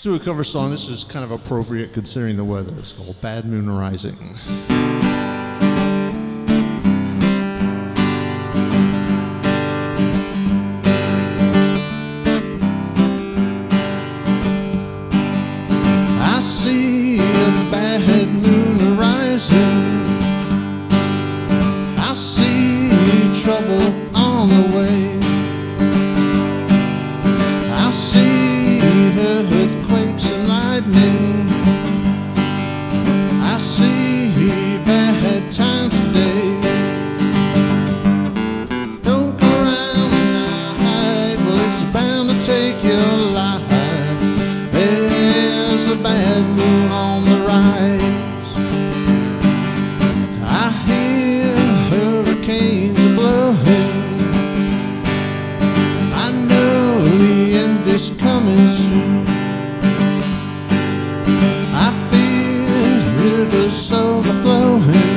Let's do a cover song. This is kind of appropriate considering the weather. It's called Bad Moon Rising. I see on the rise. I hear hurricanes blowing. I know the end is coming soon. I feel rivers overflowing.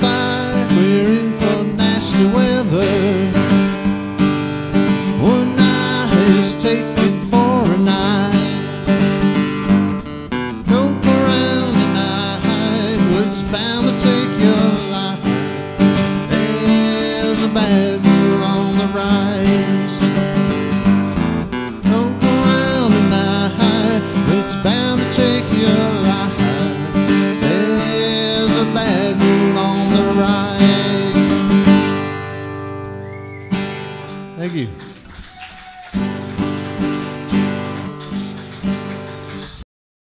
We're in for nasty weather. One is taken for. Don't go bound to take your life. There's a bad moon on the rise. Don't go bound to take your. On